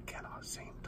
I cannot seem